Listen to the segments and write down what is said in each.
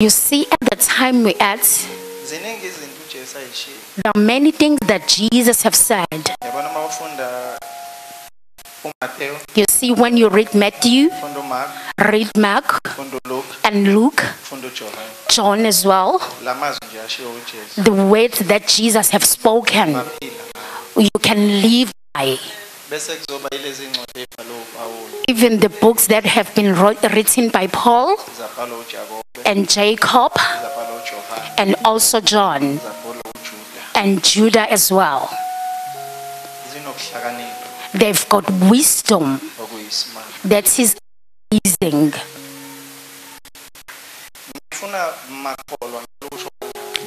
You see, at the time we're at, ziningi izinto ujesu ayishilo there are many things that Jesus have said. yabona uma ufunda umateo You see, when you read Matthew, read Mark and Luke, John as well, la mazwi nje ashiwo ujesu. The words that Jesus have spoken, you can live by. Bese kuzoba yilezi ncwadi ebhalwe upawulo Even the books that have been written by Paul and Jacob and also John and Judah as well. They've got wisdom that is amazing.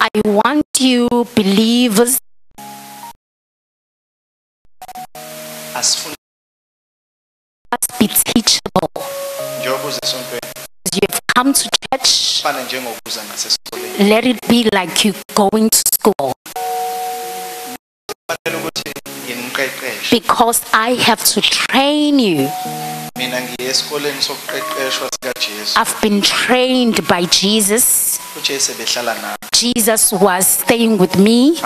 I want you believers asifuna must be teachable. njengoba uze esontweni As you have come to church, fane njengokuza nasesikoleni let it be like you going to school. Kufanele ukuthi ngimqeqeshe. Because I have to train you. mina ngiye esikoleni sokuqeqeshwa sikajesu. I've been trained by Jesus. ujesu ebehlala nami. Jesus was staying with me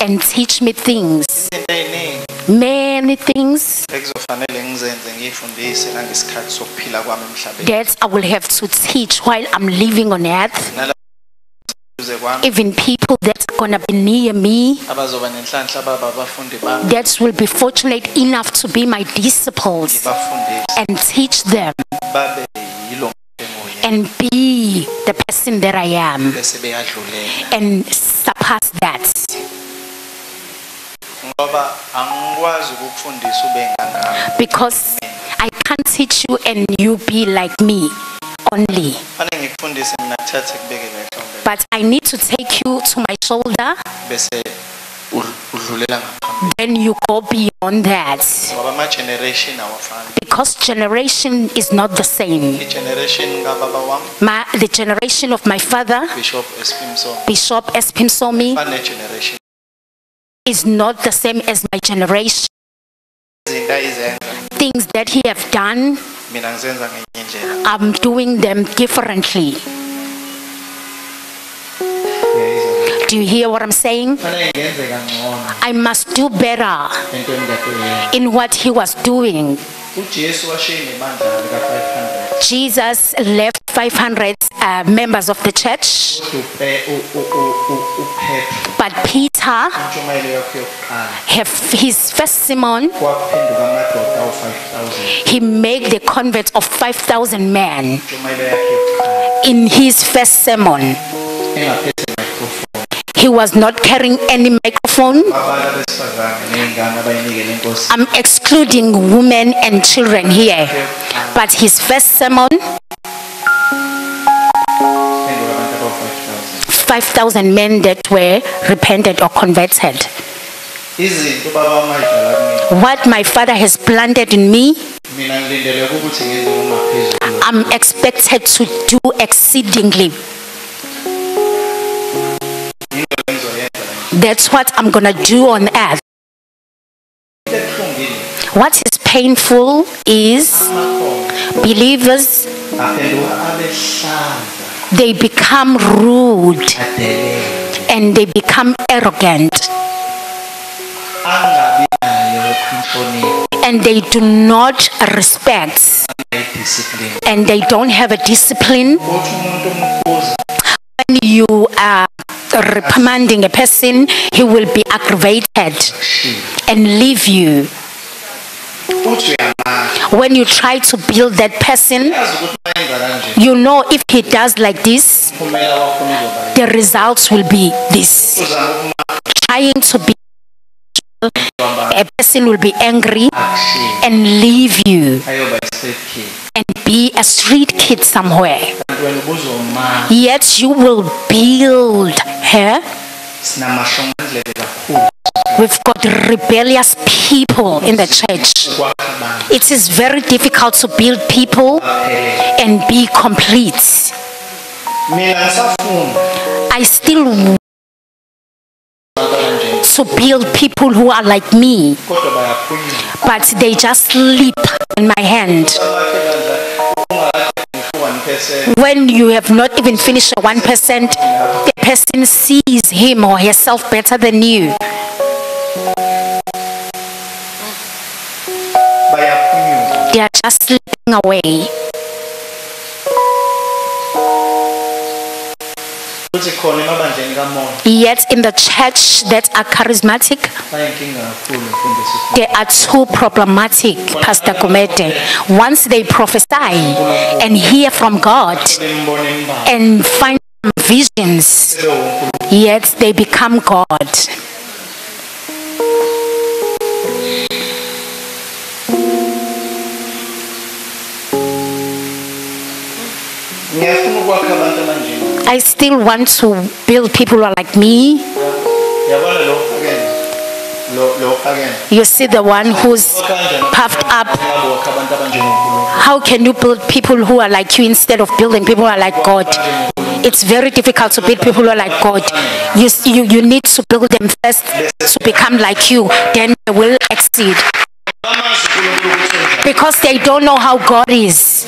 and teach me things, izinto ey'ningi many things. Ekuzofanele ngizenze ngiyifundise nangesikhathi sokuphila kwami emhlabeni. That I will have to teach while I'm living on earth. Even people that are gonna be near me, abazoba nenhlanhla baba abafundi bami. That will be fortunate enough to be my disciples and teach them babe yilo enguye and be the person that I am. And surpass that. Because I can't teach you and you be like me only. fanele ngikufundise mina kuthathe kubeke ehlombe But I need to take you to my shoulder, bese ud- udlulela ngaphambili. Then you go beyond that. ngoba ama-generation awafani. Because generation is not the same. i-generation kababa wami. My, the generation of my father, bishop espimson is not the same as my generation. Things that he have done, I'm doing them differently. Do you hear what I'm saying? I must do better in what he was doing. Ujesu washiye nebandla lika-500 Jesus left 500 uh, members of the church, but Peter his first sermon. kwaphenduka amadoda awu-5000 He made the convert of 5,000 men in his first sermon. He was not carrying any microphone. I'm excluding women and children here. But his first sermon, phenduka abantu abawu-5000 men that were repented or converted. What my father has planted in me, I'm expected to do exceedingly. That's what I'm gonna do on earth. What is painful is believers, they become rude and they become arrogant and they do not respect and they don't have a discipline. When you are reprimanding a person, he will be aggravated and leave you. When you try to build that person, you know if he does like this, the results will be this. Trying to be a person will be angry and leave you and be a street kid somewhere. Yet you will build her. We've got rebellious people in the church. It is very difficult to build people and be complete. I still to build people who are like me, but they just slip in my hand. When you have not even finished a 1%, the person sees him or herself better than you. They are just slipping away. Yet in the church that are charismatic, bayinkinga kakhulu mfundisi they are too problematic, Pastor Gomete. Once they prophesy and hear from God and find visions, yet they become God. ngiyafuna ukwakha abantu I still want to build people who are like me. yabona lo phakene lo lo phakene You see the one who's puffed up. ngabe wakha abantu abanjengonkulunkulu How can you build people who are like you instead of building people who are like God? It's very difficult to build people who are like God. You, you, you need to build them first to become like you, then they will exceed. amazi unkulunkulu ukuthi unjani Because they don't know how God is.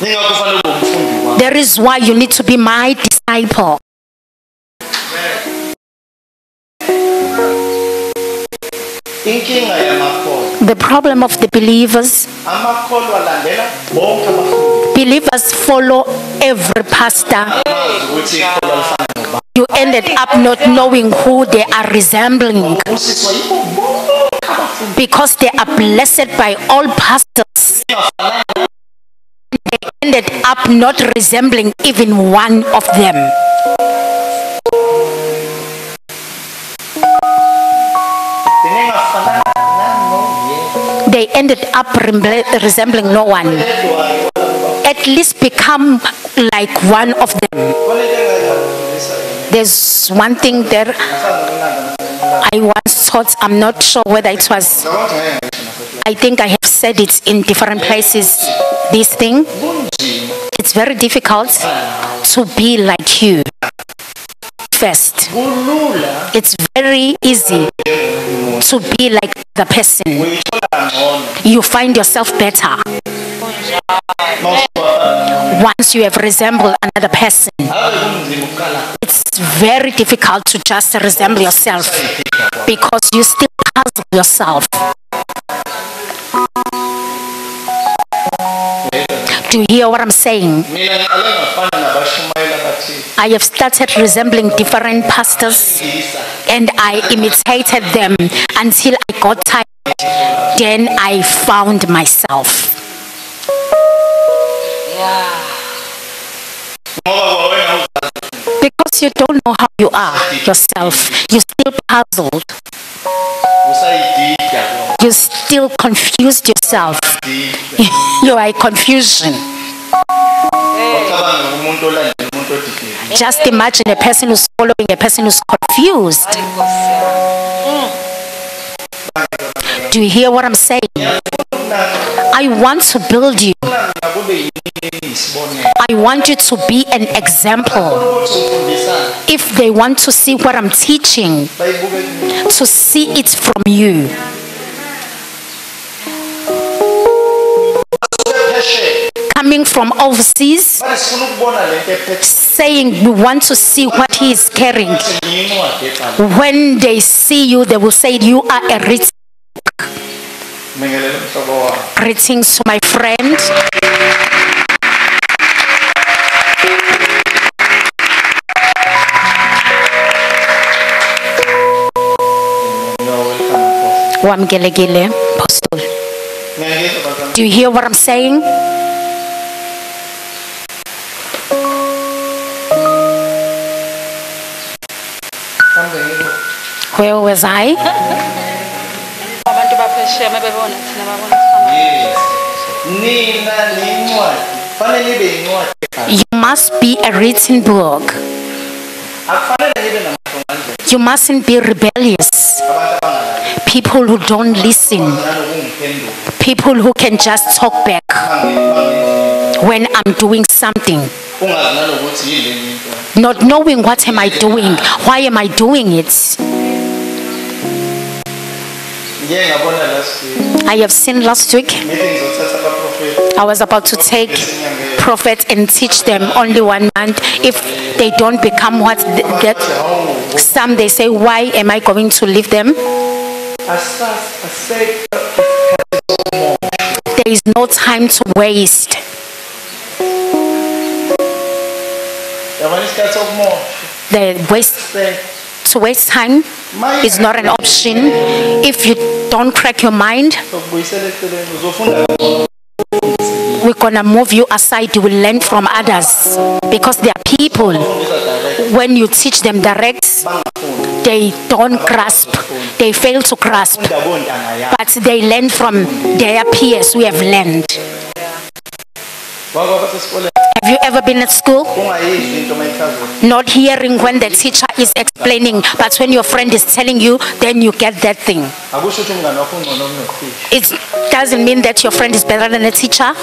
There is why you need to be my disciple. The problem of the believers, believers follow every pastor. You ended up not knowing who they are resembling because they are blessed by all pastors. Ended up not resembling even one of them. They ended up resembling no one. At least become like one of them. There's one thing that I once taught, I'm not sure whether it was, I think I have said it in different places. This thing, it's very difficult to be like you first. It's very easy to be like the person. You find yourself better once you have resembled another person. It's very difficult to just resemble yourself because you still puzzle yourself. You hear what I'm saying? I have started resembling different pastors and I imitated them until I got tired. Then I found myself. Because you don't know how you are yourself, you're still puzzled, you still confused yourself. you are in confusion. Just imagine a person who's following a person who's confused. Do you hear what I'm saying? I want to build you. I want you to be an example. If they want to see what I'm teaching, to see it from you. Coming from overseas, saying we want to see what he is carrying. When they see you, they will say, You are a rich greetings to my friend. Wamgelegele, Apostle. Do you hear what I'm saying? Nibe yincwadi ebhale You must be a written book. akufanele nibe namahlongandlela You mustn't be rebellious. People who don't listen. People who can just talk back when I'm doing something. ungazi nanokuthi yileni into Not knowing what am I doing? Why am I doing it? I have seen last week meeting zothatha abaprofeti prophet I was about to take prophets and teach them only one month. If they don't become what th- that some they say, why am I going to leave them? There is no time to waste. The waste to waste time is not an option. If you don't crack your mind, we're gonna move you aside. You will learn from others because there are people. When you teach them direct, they don't grasp. They fail to grasp. But they learn from their peers We have learned. Have you ever been at school? ungayizwi into mayichazwe Not hearing when the teacher is explaining, but when your friend is telling you, then you get that thing. akusho ukuthi umngane wakho ungcono kunotisha It doesn't mean that your friend is better than a teacher.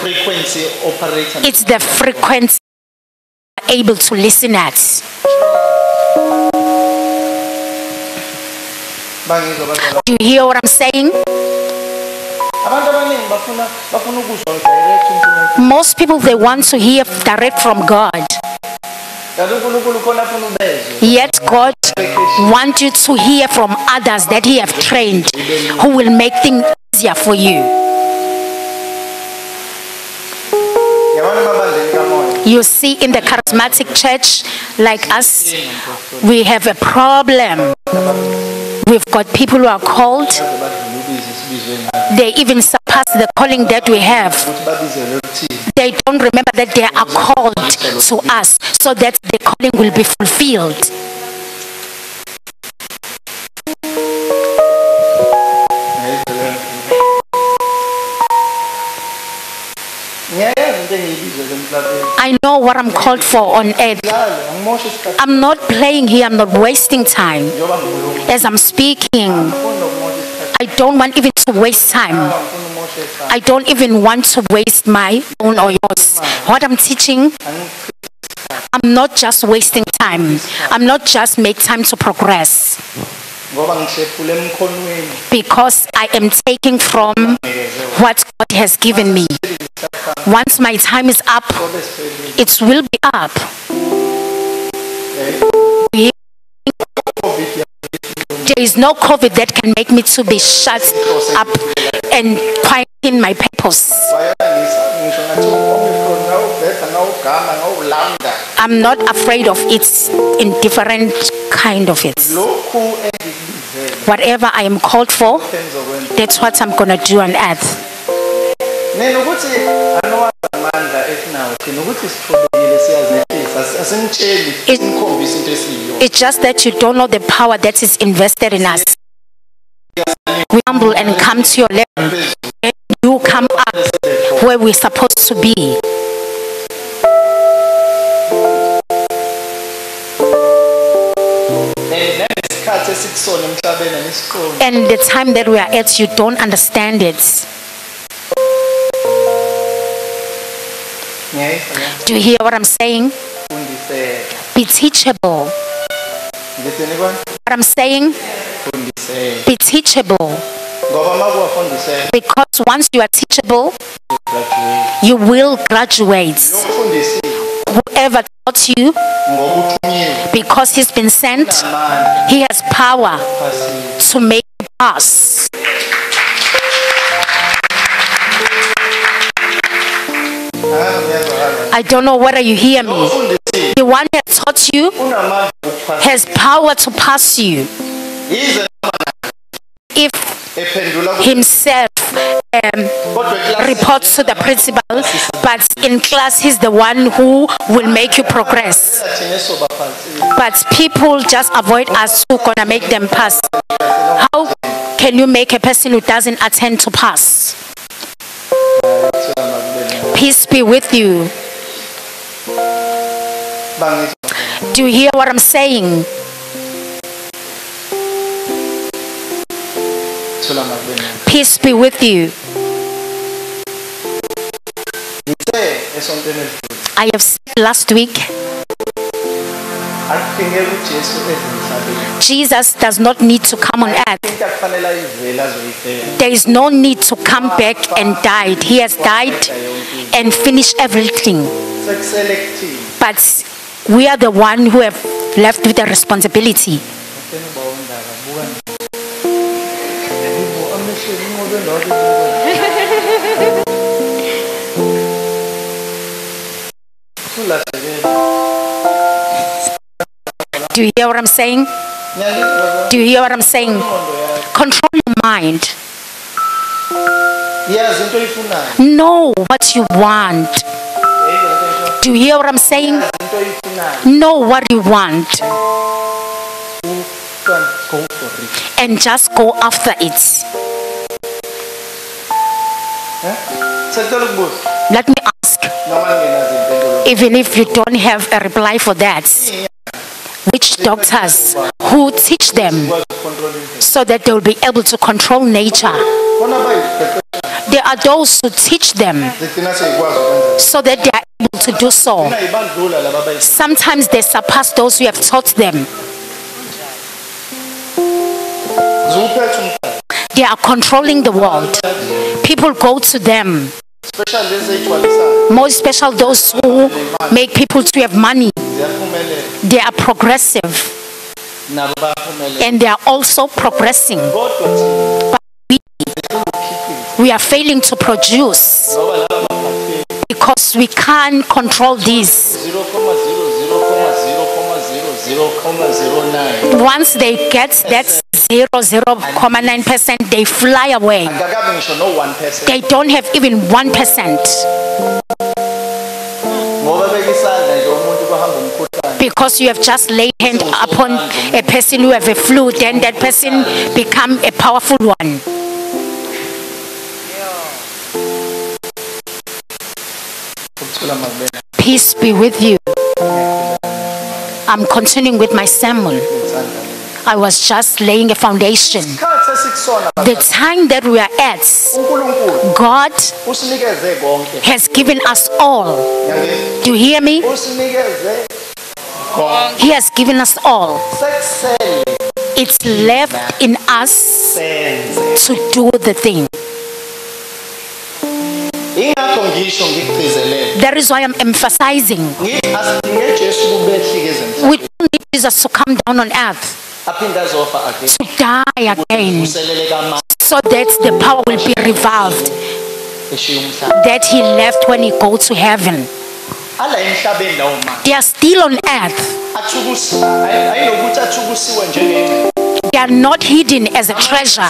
It's the frequency able to listen at. Do you hear what I'm saying? Most people they want to hear direct from God. kanti unkulunkulu khona afuna ubezwe Yet God wants you to hear from others that He have trained, who will make things easier for you. yabona emabandleni kamoya You see, in the charismatic church, like us, we have a problem. We've got people who are called, they even surpass the calling that we have. They don't remember that they are called to us so that the calling will be fulfilled. I know what I'm called for on earth. I'm not playing here, I'm not wasting time. As I'm speaking, I don't want even to waste time. I don't even want to waste my own or yours. What I'm teaching, I'm not just wasting time. I'm not just make time to progress because I am taking from what God has given me. Once my time is up, it will be up. There is no COVID that can make me to be shut up and quieten my purpose. I'm not afraid of it in different kind of it. Whatever I am called for, that's what I'm gonna do on earth. Nina ukuthi anowazi amandla esinawo thina ukuthi sithobekile siyazehlisa As- asimtsheli It- simkhombise into esiyiyo It's just that you don't know the power that is invested in us. We humble and come to your level. And you come up where we're supposed to be. And nanesikhathi esikusona emhlabeni anisiqondi And the time that we are at, you don't understand it. Do you hear what I'm saying? Be teachable. What I'm saying? Be teachable. ngoba uma kuwafundiseka Because once you are teachable, you will graduate. Whoever taught you, because he's been sent, he has power to make you pass. I don't know whether you hear me. The one that taught you has power to pass you. If himself um, reports to the principal, but in class he's the one who will make you progress. But people just avoid us who gonna make them pass. How can you make a person who doesn't attend to pass? Peace be with you. Do you hear what I'm saying? Peace be with you. I have said last week Jesus does not need to come on earth. There is no need to come back and die. He has died and finished everything. But we are the one who have left with the responsibility. Do you hear what I'm saying? Do you hear what I'm saying? Control your mind. Know what you want. Do you hear what I'm saying? Know what you want and just go after it. Let me ask, even if you don't have a reply for that, which doctors who teach them so that they will be able to control nature? There are those who teach them so that they are able to do so. Sometimes they surpass those who have taught them. They are controlling the world. People go to them. More special those who make people to have money. They are progressive and they are also progressing. Kodwa thina We are failing to produce ngoba laba baphatheli because we can't control this. 0,0,0,0,0,009 Once they get that 0.9%, they fly away. angakabi ngisho no 1% They don't have even 1% ngoba beka isandla nje umuntu bahamba umkhuhlane. Because you have just laid hand upon a person who have a flu, then that person become a powerful one. Peace be with you. I'm continuing with my sermon. I was just laying a foundation. The time that we are at, God has given us all. Do you hear me? He has given us all. It's left in us to do the thing. Ingakho ngisho ngikugcizelele. That is why I'm emphasizing. ngithi asidinge Jesu kubehlike ezemhlabeni We don't need Jesus to come down on earth. Aphinde azofa again. To die again. So that the power will be revived that he left when he goes to heaven. ala emhlabeni lawo manje. They are still on earth. They are not hidden as a treasure.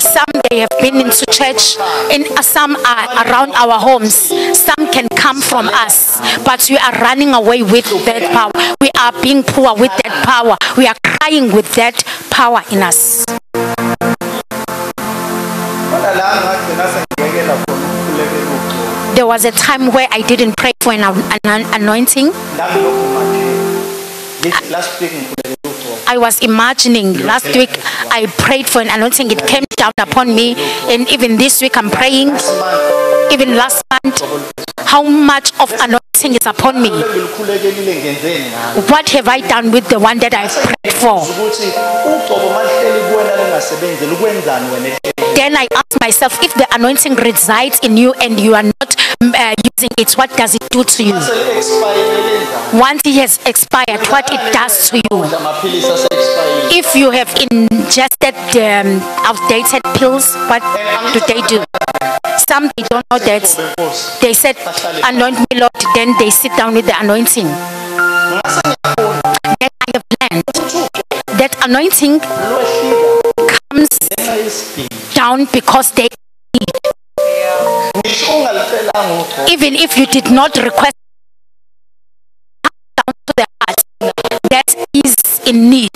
Some they have been into church, and some are around our homes. Some can come from us, but we are running away with that power. We are being poor with that power. We are crying with that power in us. There was a time where I didn't pray for an, an anointing. nangilokhu manje ngithi last week ngikhulekela ugcobo I was imagining last week I prayed for an anointing. It came down upon me, and even this week I'm praying. Even last month, how much of anointing is upon me? ngilikhulekele ngenzeni ngalo What have I done with the one that I've prayed for? ukuthi ugcobo malihleli kuwena lingasebenzeli ukwenzani wena ehleli Then I ask myself, if the anointing resides in you and you are not uh, using it, what does it do to you? sele expire lenzani Once it has expired, what it does to you? amaphilisi ase expire If you have ingested um, outdated pills, what do they do? Some they don't know that. They said, anoint me, Lord. Then they sit down with the anointing. Then I have learned that anointing comes down because they, ngisho ungalicelanga ugcobo even if you did not request, down to the heart that is in need.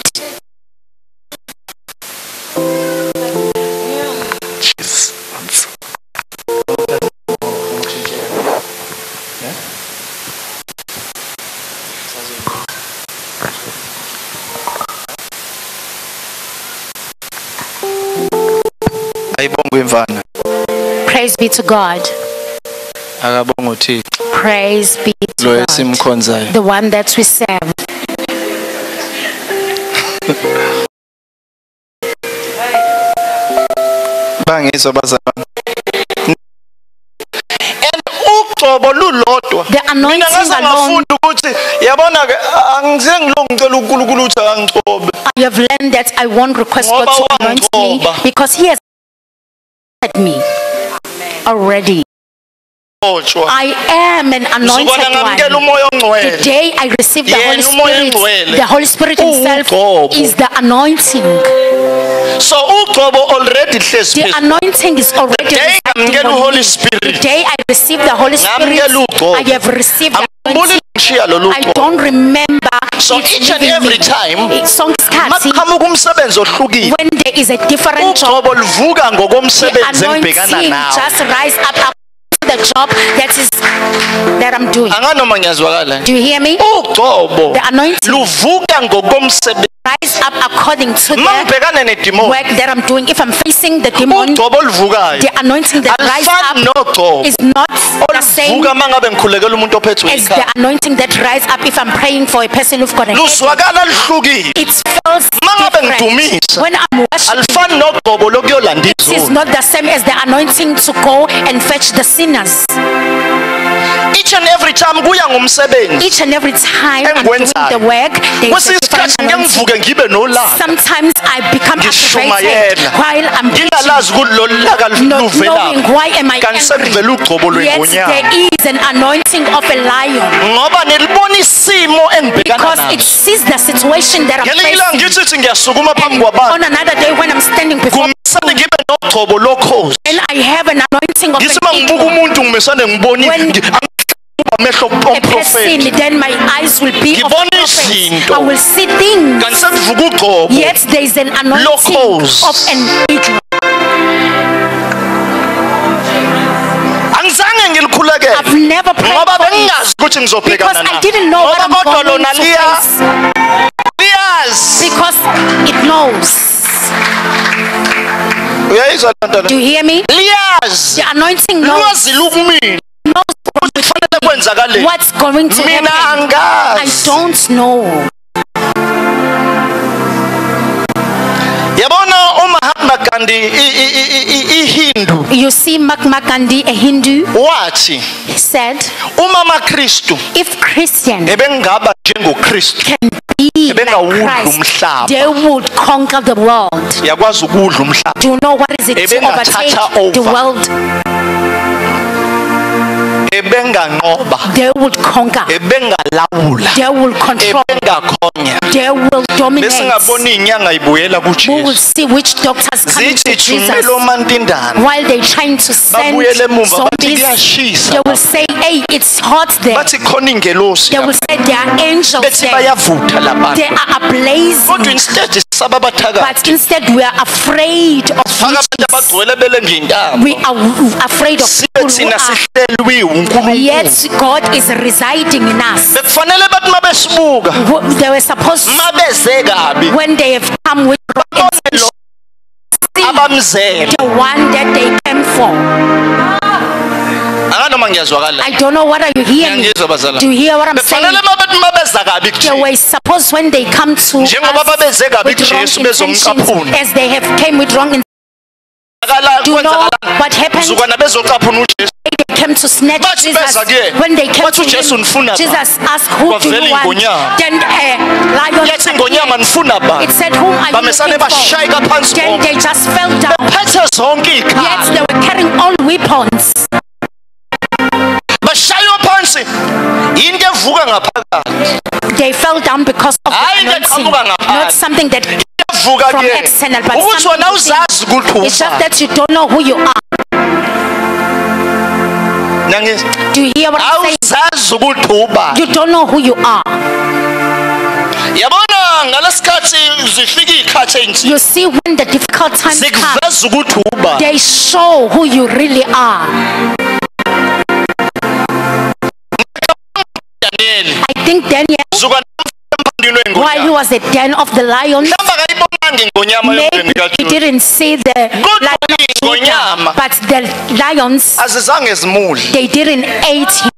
ayibonge Praise be to God. Akabonga uthixo Praise be lo to God. esimkhonzayo The one that we serve. bangizwa bazalwane and ugcobo lulodwa The anointing mina ngaze alone. ngafunda ukuthi yabona ke angize ngilo ngicela uNkulunkulu ukuthi akangicobe I have learned that I won't request God Ngoba to anoint me wangicoba. because He has anointed me already. I am an anointed one. The day I receive the Holy Spirit, the Holy Spirit Himself is the anointing. so already The anointing is already The day residing ngamukela on uHoly. Spirit. The day I receive the Holy Spirit, I have received the anointing. I don't remember So each and every me. time, Sonke isikhathi, makuqhamuka umsebenzi ohlukile when there is a different job, the anointing just rise up the job that is that I'm doing. Do you hear me? The anointing rise up according to the work that I'm doing. If I'm facing the demon, the anointing that rise up is not the same as the anointing that rise up if I'm praying for a person who's got a headache. It feels different. When I'm worshiping, it is not the same as the anointing to go and fetch the sinners. Each and every time kuya ngumsebenzi. Each and every time I'm doing the work, there is a different isikhathi ngeke anointing. ngivuke ngibe nolaka. Sometimes I become activated while I'm ngingalazi ukuthi lolu laka not knowing why am I kanti angry. sekuvele ugcobo Yet there is an anointing of a lion. Ngoba nilibona isimo engibhekana because it sees the situation that I'm facing. ngithi ngiyasukuma phambi On another day when I'm standing before kumesane ngibe nogcobo lokhozi. And I have an anointing of uma ngibuka umuntu ngimesane ngiboni person, omprofeti then my eyes will be of I will see things. kanti sekuvuka ugcobo Yet there is an anointing of an angizange ngilikhulekele I've never prayed ngoba for it. bengingazi ukuthi because ngizobhekana I didn't know what I'm kodwa going lona to face. liyazi. Because it knows. uyayizwa loo nto Do you hear me? liyazi. The anointing knows, lwazi lukumina knows ukuthi kufanele kwenzakale what's going to happen. I don't know. You see, Mahatma Gandhi, a Hindu, wathi said, uma amakristu if ebengaba njengokristu can be like Christ, they would conquer the world. yakwazi ukudla umhlaba Do you know what is it to overtake the world? Ebenganqoba They will conquer. ebengalawula They will control. ebengakhonya They will dominate. besingabona inyanga ibuyela We will kujesu see which doctors come to Jesus omantindana while they trying to send Babuyele emumva, bathi liyashisa They will say, hey, it's hot there. bathi khona ingelosi They will say there are angels there bathi bayavutha labantu They are ablaze. kodwa instead But instead we are afraid of witches. abagcwele belenge intambo We are afraid of people who are Yet God is residing in us. bekufanele bathi uma besibuka Wh- They were supposed beze when they have come with wrong intentions, see abamzele the one that they came for. Ngiyazwakala I don't know what are you hearing. ngiyangizwa Do you hear what I'm saying? bekufanele uma beza kabi They kujesu were supposed when they come to Njengoba babeze us kabi with wrong kuJesu intentions, bezomcaphuna. as they have came with wrong intentions, do you know what happened? mzukwana bezocaphuna ujesu They came to snatch Bathi Jesus. beza. When they came Bathi to uJesu him? Jesus asked, "Who do Kwavela you want?" ingonyama. Then a lion yathi ngonyama appeared. nifuna bani It said, "Whom are you bamesane looking for?" phansi Then bonke they just fell down. phethe zonke Yet they were carrying all weapons. Bashaywa phansi yinto evuka ngaphakathi They fell down because of the anointing, not something that. From external, but something wena uzazi ukuthi It's just that you don't know who you are. Do you hear what I'm saying? awuzazi ukuthi ubani You don't know who you are. yabona ngalesikhathi zifika iy'khathi ey'nzima You see, when the difficult times come, zikuveza ukuthi ubani they show who you really are. Think Daniel, while he was the den of the lion, mhlawumbe akayibonanga ingonyama maybe he didn't see the lion of Judah, iy'ngonyama but the lions, they didn't eat him.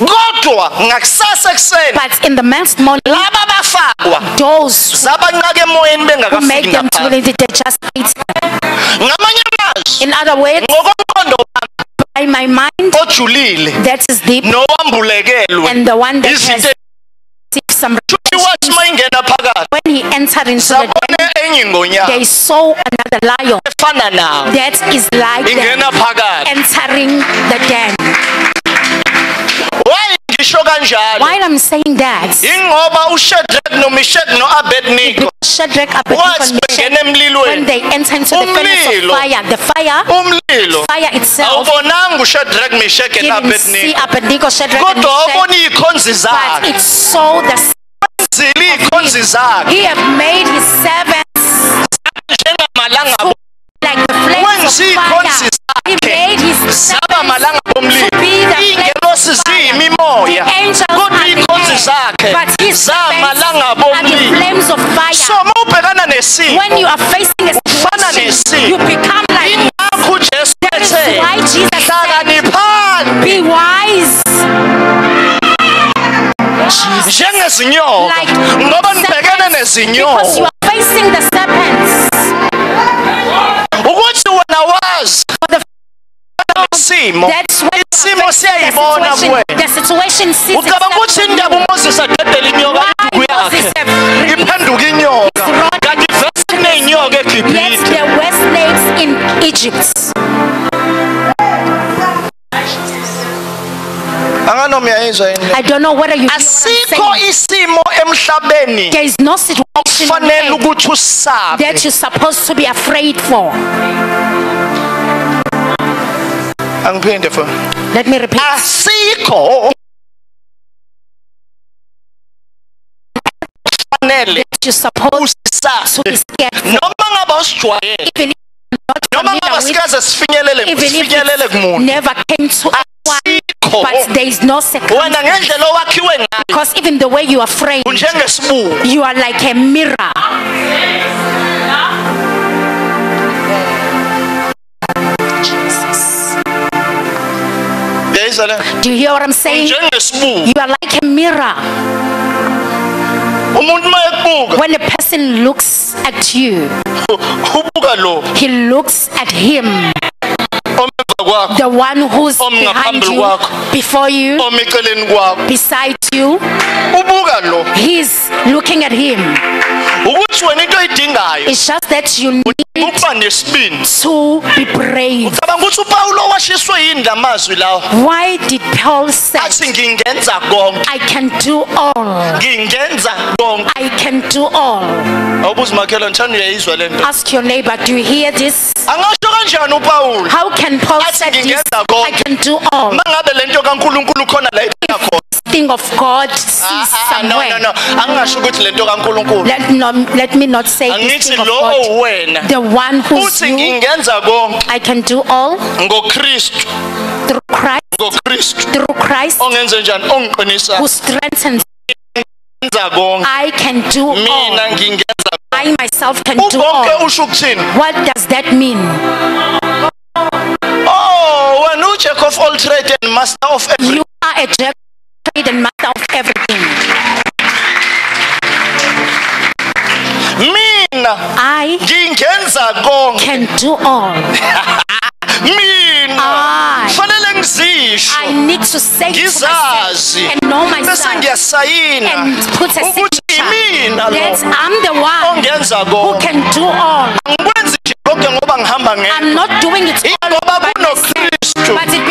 kodwa ngakusasa ekuseni But in the next morning, laba those emoyeni who bengakafiki make them to ngapha that they just ngamanye amazwi In other words, ngokomqondo wami by my mind, ojulile that is deep, nowambulekelwe. and the one that has some Shuthi wathi mayingena phakathi. When he entered into the den, sabone enye ingonyama they saw another lion that is like them entering the den. Wayi ngisho kanjalo. While I'm saying that, ingoba uShadrach noMeshach noAbednego because Shadrach, Abednego, Meshach, when they enter into the furnace of fire, the fire, umlilo. fire itself, awubonanga uShadrach Meshach and Abednego. Abednego, Shadrach, and kodwa wabona izikhonzi but zakhe. it saw the zili zakhe. He have made his servants njengamalanga like the flames of fire. He made his servants zama langabomlilo so ma ubhekana nesimo ufana nesimo ingakho ujesu ethe? hlakaniphani njengezinyoka. Ngoba nibhekene nezinyoka. ukuthi wena wazi. For isimo that's when the siyayibona situation, kuwena the situation sees ucabanga ukuthi indaba umoses adedela inyoka Moses yakhe iphenduka inyoka. Kanti vese kuney'nyoka egibhithe. there were snakes in Egypt. anganoma uyayizwa yini? I don't know whether you hear what I'm asikho saying. isimo emhlabeni There is no situation on fanele earth ukuthi usabe. that you're supposed to be afraid for. Angiphinde fo Let me repeat. asikho fanele that you're supposed to be usabe scared for. noma ngabe Even noma not ngabe familiar with, sikaze sifinyelele even if sifinyelele kumuntu never came to anyone, but there is no second. wena ngendlela owakhiwe ngayo Because even the way you are framed, you are like a mirror. Do you hear what I'm saying? You are like a mirror. umuntu uma ekubuka When a person looks at you, he looks at him, the one who's behind you, before you, beside you. He's looking at him. Ukuthi wena into oyidingayo It's just that you need ukuba nesibindi to be brave. cabanga ukuthi upawulo washiswe yini la mazwi lawa Why did Paul say, athi ngingenza konke I can do all? ngingenza konke I can do all. awubuza umakhelwane thani uyayizwa le nto Ask your neighbor, do you hear this? angasho kanjani upawulo How can Paul say this? I can do all. uma ngabe le nto kankulunkulu khona la khona Thing of God sees Ah, ah, no no no. Angingasho ukuthi le kankulunkulu. Let, no, let me not say this angithi thing of lo God. owena The one who's uthi you, ngingenza konke. I can do all ngokristu. through Christ, ngokristu. Through Christ. Ongenze njani? Ongiqinisa who strengthens. ngenza konke. I can do mina all. ngingenza I myself can do ukonke all. usho ukuthini? What does that mean? oh wena of all trade and master of every You are a jack trade and master of everything. mina I can do all. Mina, I, I need to say to myself and know myself and put a signature. that I'm the one who can do all. angikwenzi nje konke ngoba ngihamba ngedwa I'm not doing it all by myself, but it's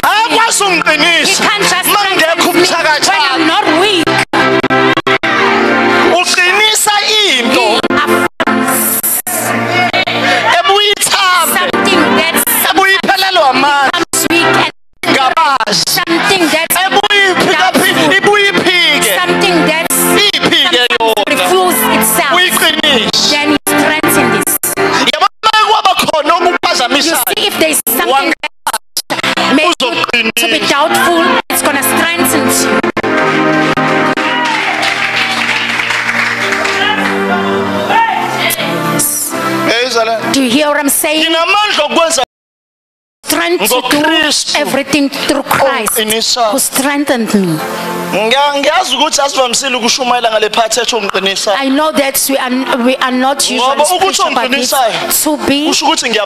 to do NgoKristu everything through Christ ongiqinisayo. who strengthened me. Ngiya- ngiyazi ukuthi asivamisile ukushumayela ngale part ethu omqinisa I know that we are, we are not usually Ngoba ukuthi spiritual, but it's ongiqinisayo, to be kusho ukuthi ngiya